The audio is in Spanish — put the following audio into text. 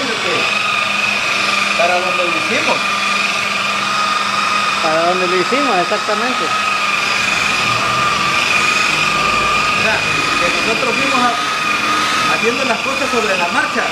que para donde lo hicimos. Para donde lo hicimos, exactamente. O sea, que nosotros fuimos haciendo las cosas sobre la marcha.